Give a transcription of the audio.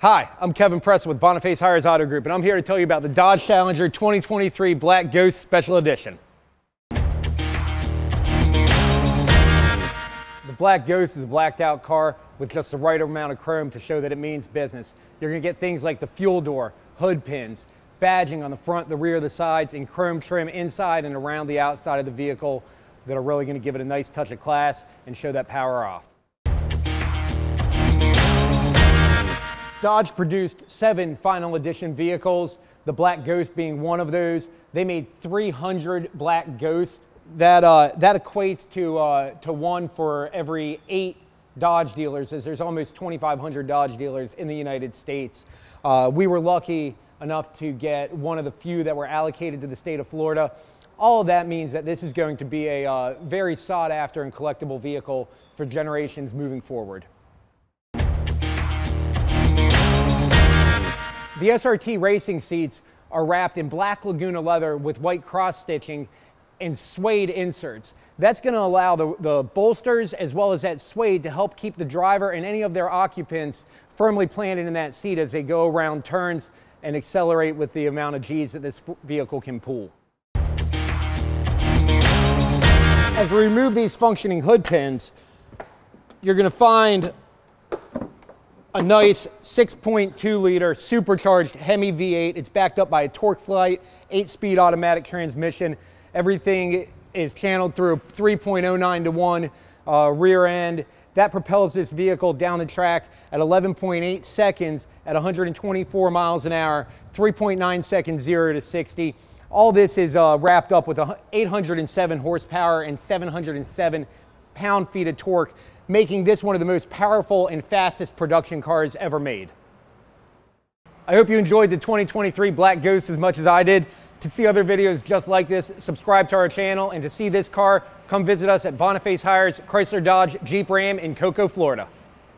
Hi, I'm Kevin Press with Boniface Hiers Auto Group, and I'm here to tell you about the Dodge Challenger 2023 Black Ghost Special Edition. The Black Ghost is a blacked out car with just the right amount of chrome to show that it means business. You're gonna get things like the fuel door, hood pins, badging on the front, the rear, the sides, and chrome trim inside and around the outside of the vehicle that are really gonna give it a nice touch of class and show that power off. Dodge produced seven final edition vehicles, the Black Ghost being one of those. They made 300 Black Ghosts. That, uh, that equates to, uh, to one for every eight Dodge dealers, as there's almost 2,500 Dodge dealers in the United States. Uh, we were lucky enough to get one of the few that were allocated to the state of Florida. All of that means that this is going to be a uh, very sought after and collectible vehicle for generations moving forward. The SRT racing seats are wrapped in black Laguna leather with white cross stitching and suede inserts. That's going to allow the, the bolsters as well as that suede to help keep the driver and any of their occupants firmly planted in that seat as they go around turns and accelerate with the amount of G's that this vehicle can pull. As we remove these functioning hood pins, you're going to find a nice 6.2 liter supercharged Hemi V8. It's backed up by a TorqueFlite 8-speed automatic transmission. Everything is channeled through a 3.09 to 1 uh, rear end. That propels this vehicle down the track at 11.8 seconds at 124 miles an hour, 3.9 seconds 0 to 60. All this is uh, wrapped up with 807 horsepower and 707 pound-feet of torque making this one of the most powerful and fastest production cars ever made. I hope you enjoyed the 2023 Black Ghost as much as I did. To see other videos just like this, subscribe to our channel, and to see this car, come visit us at Boniface Hiers Chrysler Dodge Jeep Ram in Cocoa, Florida.